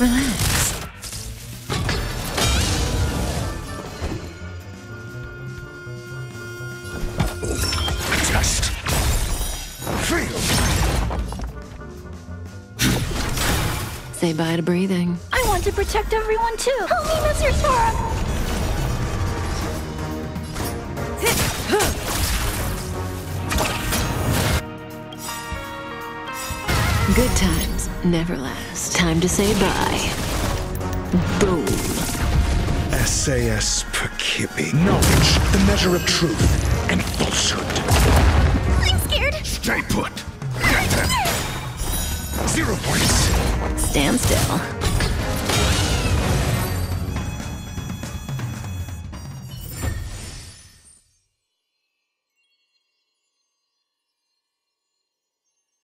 Relax. Just feel. Say bye to breathing. I want to protect everyone too. Help me, Mr. Sora. Good times never last. Time to say bye. Boom. SAS Perkibi. Knowledge, the measure of truth and falsehood. I'm scared. Stay put. Get them. Zero points. Stand still.